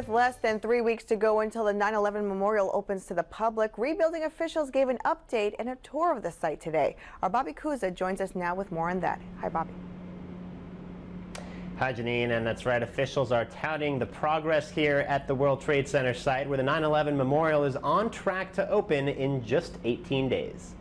With less than three weeks to go until the 9 11 memorial opens to the public, rebuilding officials gave an update and a tour of the site today. Our Bobby Cuza joins us now with more on that. Hi, Bobby. Hi, Janine, and that's right. Officials are touting the progress here at the World Trade Center site where the 9 11 memorial is on track to open in just 18 days.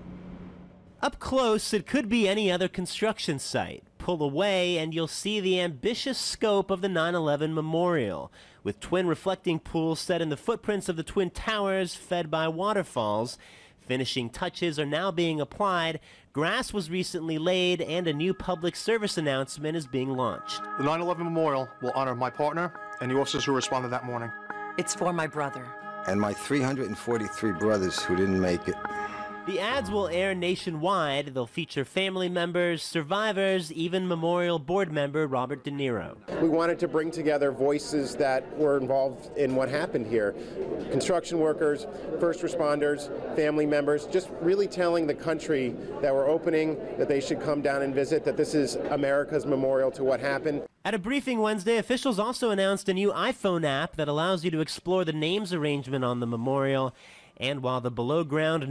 Up close, it could be any other construction site. Pull away, and you'll see the ambitious scope of the 9 11 memorial, with twin reflecting pools set in the footprints of the Twin Towers, fed by waterfalls. Finishing touches are now being applied. Grass was recently laid, and a new public service announcement is being launched. The 9 11 memorial will honor my partner and the officers who responded that morning. It's for my brother. And my 343 brothers who didn't make it. The ads will air nationwide. They'll feature family members, survivors, even Memorial Board member Robert De Niro. We wanted to bring together voices that were involved in what happened here construction workers, first responders, family members, just really telling the country that we're opening, that they should come down and visit, that this is America's memorial to what happened. At a briefing Wednesday, officials also announced a new iPhone app that allows you to explore the names arrangement on the memorial. And while the below ground